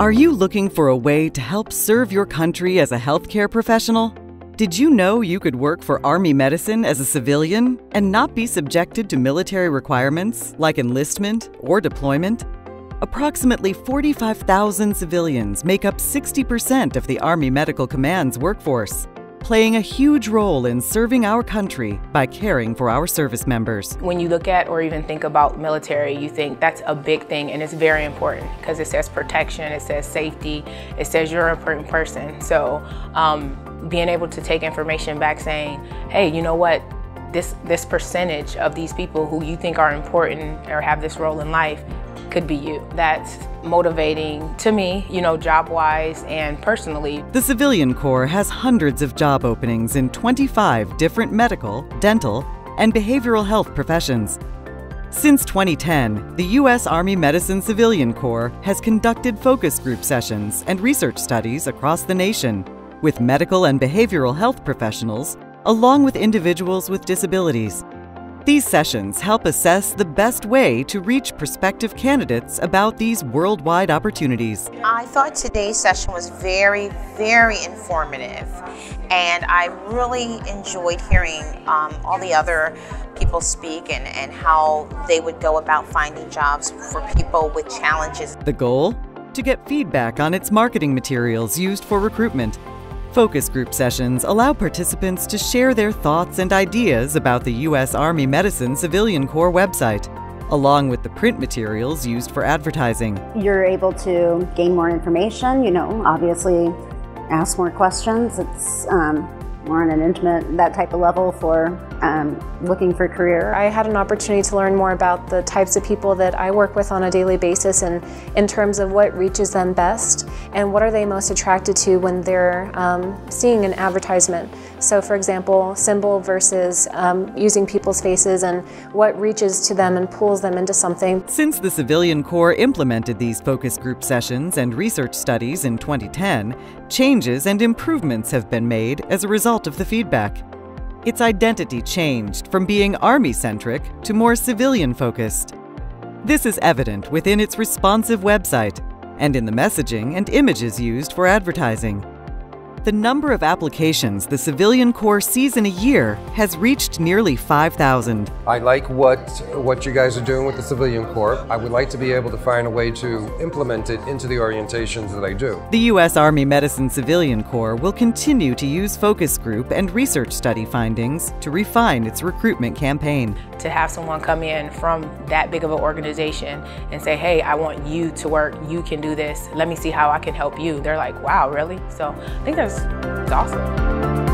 Are you looking for a way to help serve your country as a healthcare professional? Did you know you could work for Army medicine as a civilian and not be subjected to military requirements like enlistment or deployment? Approximately 45,000 civilians make up 60% of the Army Medical Command's workforce playing a huge role in serving our country by caring for our service members. When you look at or even think about military, you think that's a big thing and it's very important because it says protection, it says safety, it says you're an important person. So um, being able to take information back saying, hey, you know what, this, this percentage of these people who you think are important or have this role in life could be you. That's motivating to me, you know, job wise and personally. The Civilian Corps has hundreds of job openings in 25 different medical, dental, and behavioral health professions. Since 2010, the U.S. Army Medicine Civilian Corps has conducted focus group sessions and research studies across the nation with medical and behavioral health professionals, along with individuals with disabilities. These sessions help assess the best way to reach prospective candidates about these worldwide opportunities. I thought today's session was very, very informative, and I really enjoyed hearing um, all the other people speak and, and how they would go about finding jobs for people with challenges. The goal? To get feedback on its marketing materials used for recruitment Focus group sessions allow participants to share their thoughts and ideas about the U.S. Army Medicine Civilian Corps website, along with the print materials used for advertising. You're able to gain more information, you know, obviously ask more questions. It's um, more on an intimate, that type of level for um, looking for a career. I had an opportunity to learn more about the types of people that I work with on a daily basis and in terms of what reaches them best and what are they most attracted to when they're um, seeing an advertisement. So for example, symbol versus um, using people's faces and what reaches to them and pulls them into something. Since the Civilian Corps implemented these focus group sessions and research studies in 2010, changes and improvements have been made as a result of the feedback. Its identity changed from being Army-centric to more civilian-focused. This is evident within its responsive website and in the messaging and images used for advertising the number of applications the Civilian Corps sees in a year has reached nearly 5,000. I like what, what you guys are doing with the Civilian Corps. I would like to be able to find a way to implement it into the orientations that I do. The U.S. Army Medicine Civilian Corps will continue to use focus group and research study findings to refine its recruitment campaign. To have someone come in from that big of an organization and say, hey, I want you to work, you can do this, let me see how I can help you. They're like, wow, really? So I think that's it's awesome.